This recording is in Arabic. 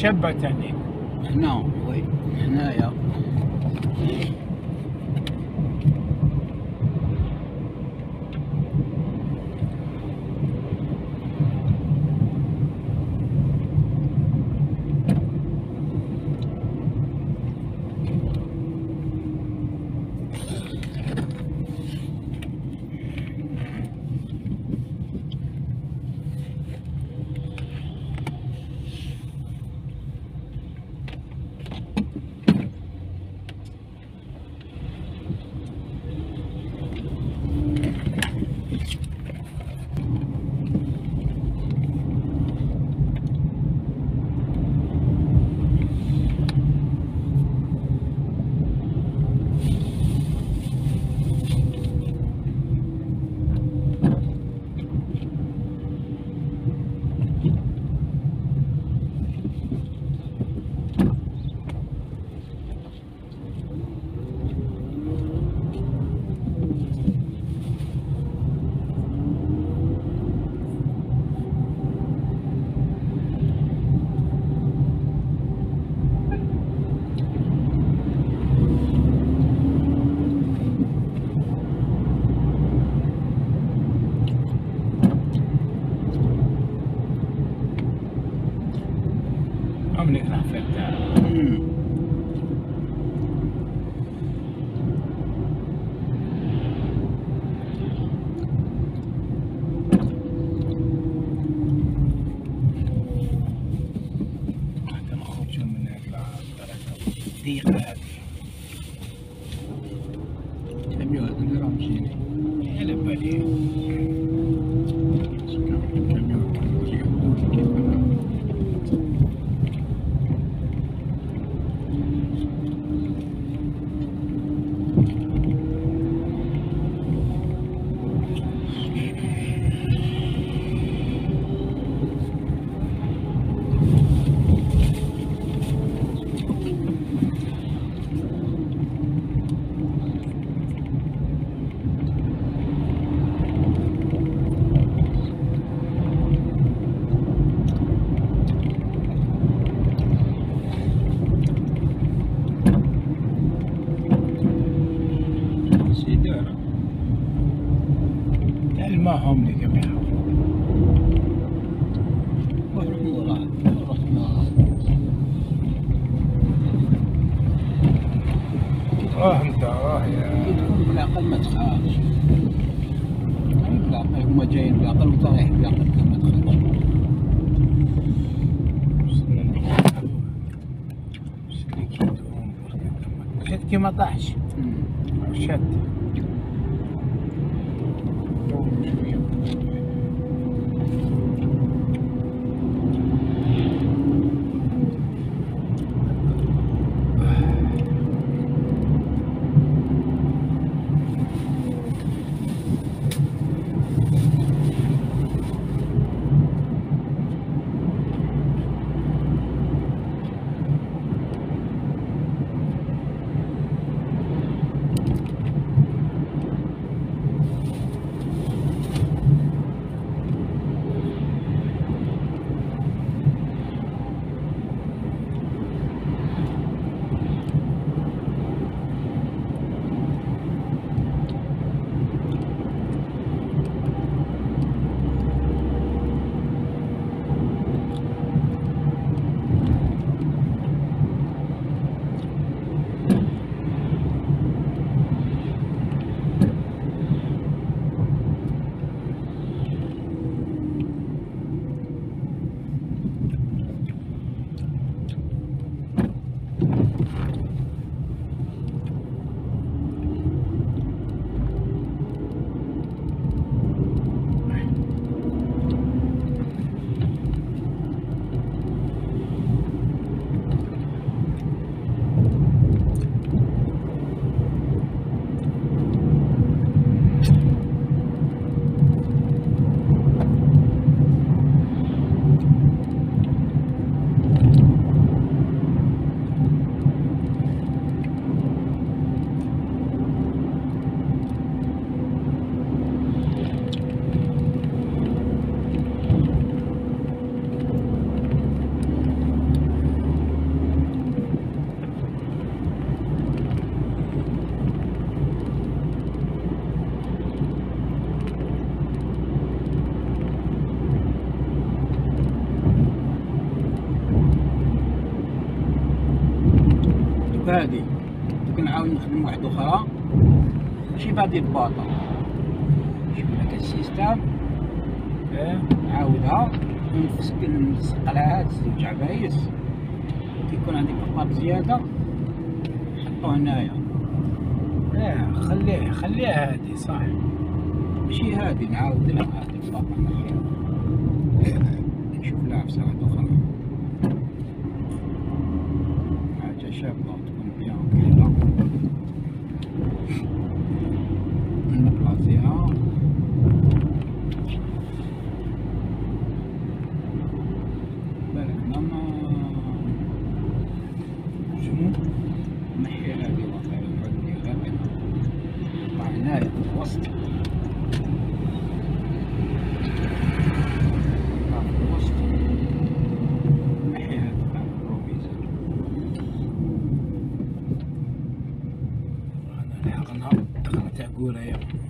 تخشبة تاني هنا Hello, buddy. راه انت راه يا. تكون بالعقل ما تخافش بالعقل هما جايين بالعقل وانت رايح بالعقل ما تخافش شد كي ما طاحش. شد. هادي دوك نعاود نخدم واحدة أخرى. ماشي بهادي الباطا شوف هاك السيستم. نعاودها ونفسك نلصق لها هاد زوج عبايس كيكون عندي بقاب زيادة. نحطو هنايا. إيه خليه خليها هادي صح. ماشي هادي. نعاود لها هادي الباطا نحيها نشوف لها عفسة 过来呀。